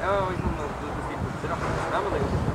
Ja, ich muss mal du slipper straffe. Nei, men det er jo